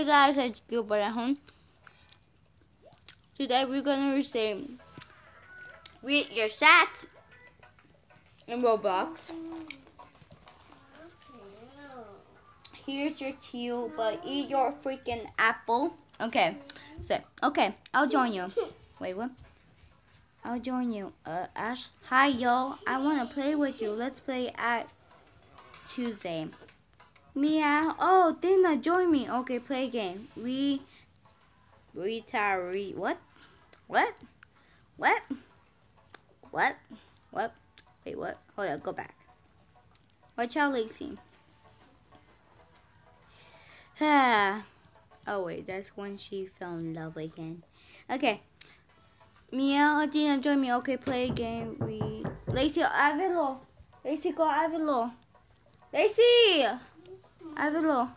Hey guys, it's Gilbert at home. Today we're gonna receive read your stats in Roblox. Here's your teal, but eat your freaking apple. Okay, so okay, I'll join you. Wait, what? I'll join you. Uh, Ash. Hi, y'all. I wanna play with you. Let's play at Tuesday. Meow. Oh, Dana, join me. Okay, play game. We, retire. What? What? What? What? What? Wait, what? Hold on, go back. Watch out, Lacey. Ah. oh wait, that's when she fell in love again. Okay. Meow, Dina, join me. Okay, play a game. We Lacey, Avilo. Lacey, go Avilo. Lacey! Avilo.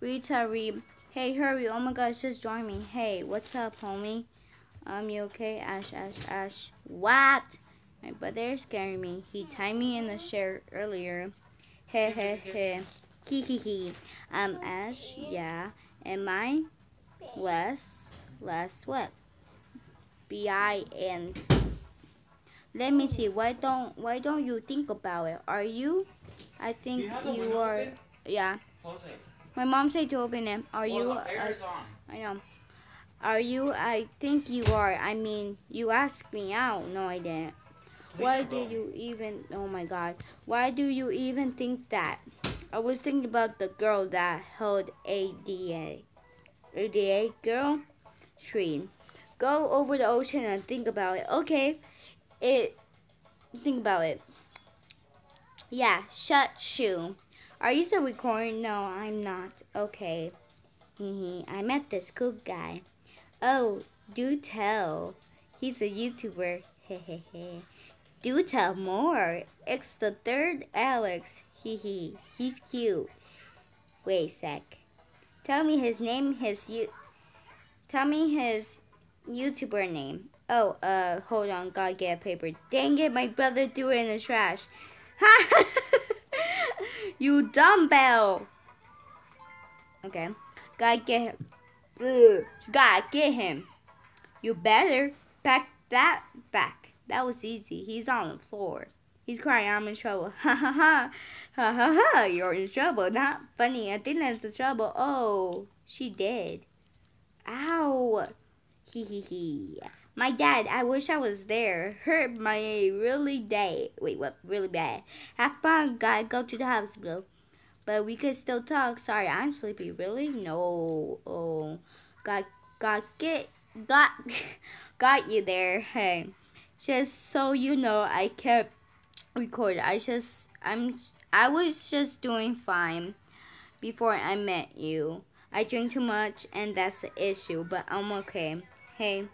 Rita, Reed. Hey, hurry. Oh my gosh, just join me. Hey, what's up, homie? Um, you okay? Ash, Ash, Ash. What? My brother is scaring me. He tied me in the chair earlier. Heh heh heh. Hee hee hee. Um, Ash, yeah. Am I less, less what? B-I and let me see. Why don't why don't you think about it? Are you? I think you, you are. Yeah. My mom said to open it. Are well, you? Uh, I know. Are you? I think you are. I mean, you asked me out. No, I didn't. Why do you even? Oh my God. Why do you even think that? I was thinking about the girl that held ADA. ADA girl. Shreen. Go over the ocean and think about it. Okay. It. Think about it. Yeah. Shut shoe. Are you still recording? No, I'm not. Okay. I met this cool guy. Oh, do tell. He's a YouTuber. Hehehe. do tell more. It's the third Alex. Hehe. He's cute. Wait a sec. Tell me his name, his you. Tell me his YouTuber name. Oh, uh, hold on. Gotta get a paper. Dang it, my brother threw it in the trash. You dumbbell. Okay. Gotta get him. Ugh. Gotta get him. You better pack that back. That was easy. He's on the floor. He's crying, I'm in trouble. Ha ha ha. Ha ha ha. You're in trouble. Not funny. I think that's in trouble. Oh, she did. Ow. Hee hee hee. My dad, I wish I was there. Hurt my really bad. Wait, what? Really bad. Have fun, gotta go to the hospital. But we could still talk. Sorry, I'm sleepy. Really? No. Oh, got got get got got you there. Hey, just so you know, I kept recording. I just I'm I was just doing fine before I met you. I drink too much and that's the issue, but I'm okay. Hey,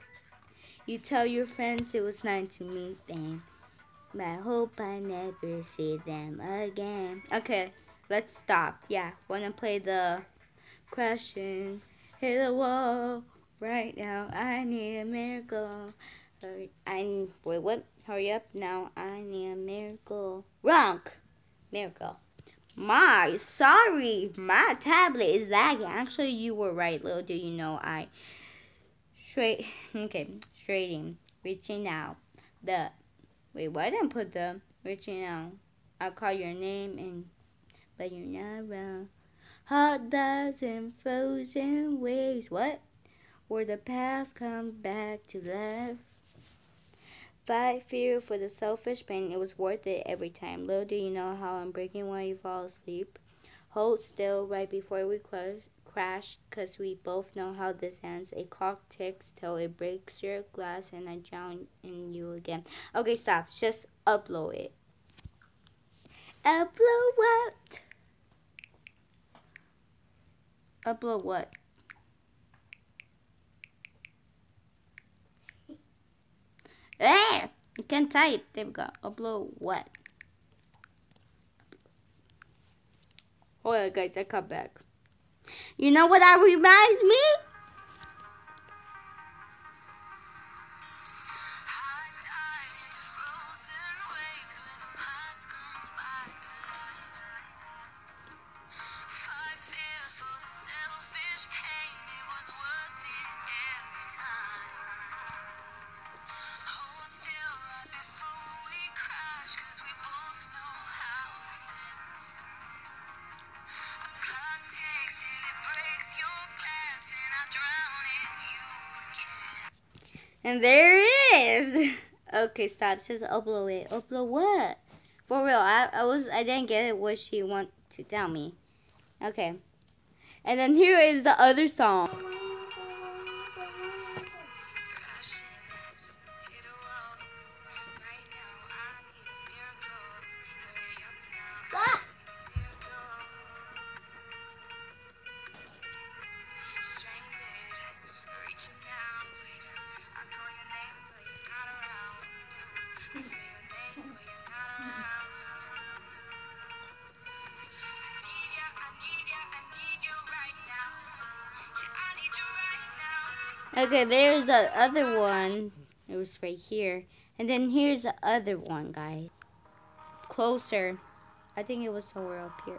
you tell your friends it was nice to meet them. But I hope I never see them again. Okay, let's stop. Yeah, wanna play the crashing, hit the wall right now. I need a miracle. I wait, what? Hurry up now. I need a miracle. Wrong. Miracle. My, sorry, my tablet is lagging. Actually, you were right, little do you know I straight okay straighting reaching out. The wait why didn't put the reaching out. I'll call your name and but you're not around hot dogs and frozen waves what? Where the past comes back to life. Fight fear for the selfish pain. It was worth it every time. Little do you know how I'm breaking while you fall asleep. Hold still right before we crush crash because we both know how this ends. A clock ticks till it breaks your glass and I drown in you again. Okay, stop. Just upload it. Upload what? Upload what? Eh! You can't type. There we go. Upload what? Oh yeah, guys, I come back. You know what that reminds me? And there it is. Okay, stop. Says upload it. Upload what? For real, I, I was I didn't get it what she want to tell me. Okay. And then here is the other song. Okay, there's the other one. It was right here. And then here's the other one, guys. Closer. I think it was somewhere up here.